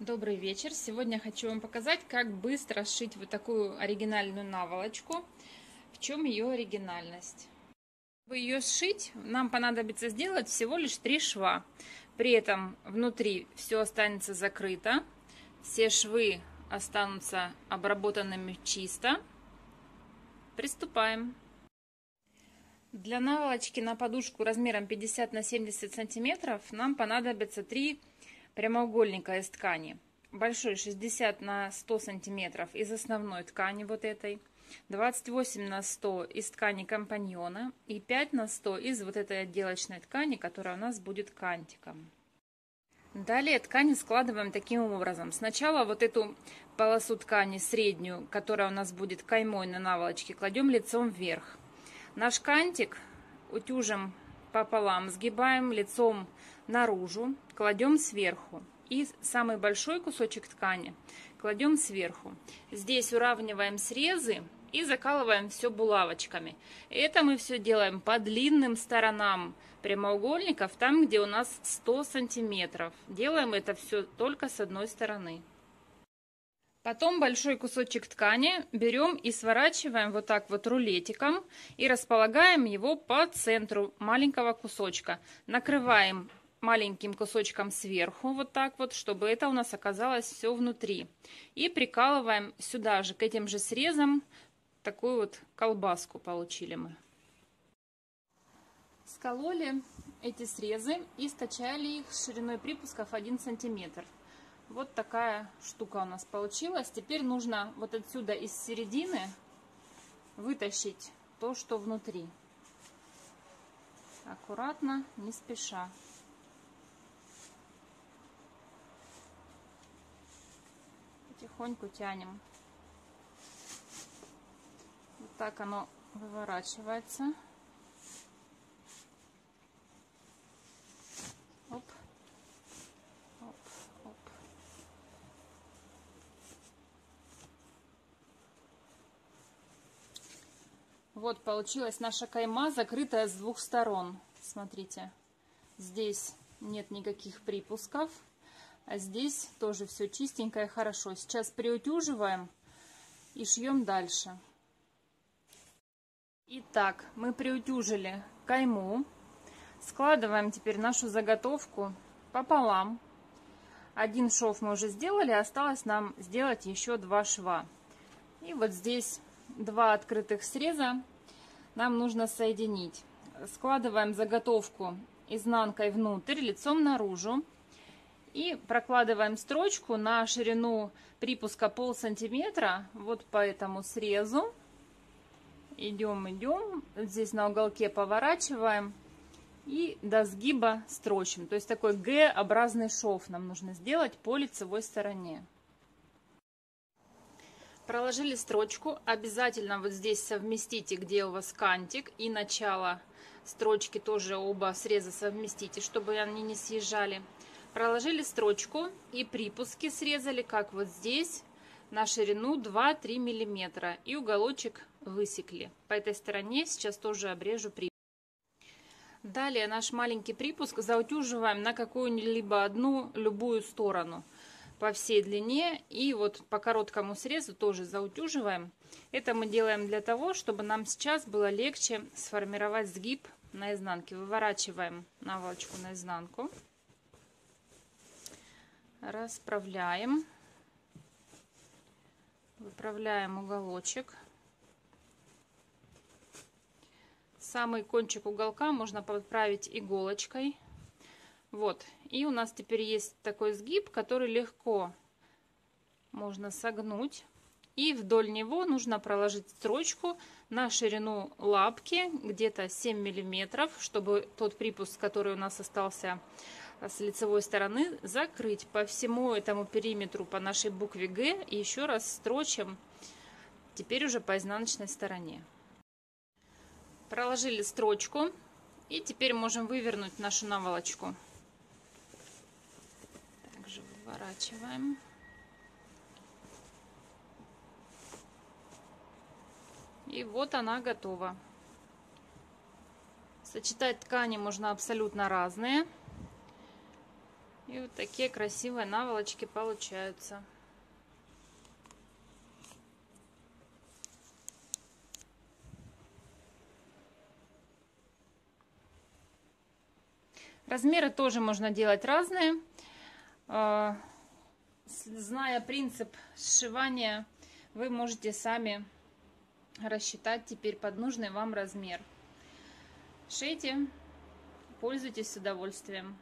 Добрый вечер! Сегодня хочу вам показать, как быстро сшить вот такую оригинальную наволочку. В чем ее оригинальность? Чтобы ее сшить, нам понадобится сделать всего лишь три шва. При этом внутри все останется закрыто, все швы останутся обработанными чисто. Приступаем. Для наволочки на подушку размером 50 на 70 сантиметров нам понадобится 3 прямоугольника из ткани. Большой 60 на 100 сантиметров из основной ткани вот этой. 28 на 100 из ткани компаньона и 5 на 100 из вот этой отделочной ткани, которая у нас будет кантиком. Далее ткани складываем таким образом. Сначала вот эту полосу ткани среднюю, которая у нас будет каймой на наволочке, кладем лицом вверх. Наш кантик утюжим пополам, сгибаем лицом наружу, кладем сверху. И самый большой кусочек ткани кладем сверху. Здесь уравниваем срезы и закалываем все булавочками. Это мы все делаем по длинным сторонам прямоугольников, там, где у нас 100 сантиметров. Делаем это все только с одной стороны. Потом большой кусочек ткани берем и сворачиваем вот так вот рулетиком и располагаем его по центру маленького кусочка. Накрываем маленьким кусочком сверху, вот так вот, чтобы это у нас оказалось все внутри. И прикалываем сюда же, к этим же срезам, такую вот колбаску получили мы. Скололи эти срезы и стачали их шириной припусков 1 сантиметр. Вот такая штука у нас получилась. Теперь нужно вот отсюда из середины вытащить то, что внутри. Аккуратно, не спеша. потихоньку тянем. Вот так оно выворачивается. Вот получилась наша кайма, закрытая с двух сторон. Смотрите, здесь нет никаких припусков. А здесь тоже все чистенькое, хорошо. Сейчас приутюживаем и шьем дальше. Итак, мы приутюжили кайму. Складываем теперь нашу заготовку пополам. Один шов мы уже сделали, осталось нам сделать еще два шва. И вот здесь два открытых среза нам нужно соединить. Складываем заготовку изнанкой внутрь, лицом наружу. И прокладываем строчку на ширину припуска пол сантиметра, вот по этому срезу. Идем, идем, здесь на уголке поворачиваем и до сгиба строчим. То есть такой Г-образный шов нам нужно сделать по лицевой стороне. Проложили строчку, обязательно вот здесь совместите, где у вас кантик и начало строчки тоже оба среза совместите, чтобы они не съезжали. Проложили строчку и припуски срезали, как вот здесь, на ширину 2-3 миллиметра. И уголочек высекли. По этой стороне сейчас тоже обрежу припуск. Далее наш маленький припуск заутюживаем на какую-либо одну любую сторону по всей длине. И вот по короткому срезу тоже заутюживаем. Это мы делаем для того, чтобы нам сейчас было легче сформировать сгиб на изнанке. Выворачиваем наволочку наизнанку расправляем, выправляем уголочек. Самый кончик уголка можно подправить иголочкой. Вот, и у нас теперь есть такой сгиб, который легко можно согнуть. И вдоль него нужно проложить строчку на ширину лапки, где-то 7 миллиметров, чтобы тот припуск, который у нас остался с лицевой стороны закрыть по всему этому периметру по нашей букве Г и еще раз строчим теперь уже по изнаночной стороне. Проложили строчку и теперь можем вывернуть нашу наволочку. Также выворачиваем. И вот она готова. Сочетать ткани можно абсолютно разные. И вот такие красивые наволочки получаются. Размеры тоже можно делать разные. А, зная принцип сшивания, вы можете сами рассчитать теперь под нужный вам размер. Шейте, пользуйтесь с удовольствием.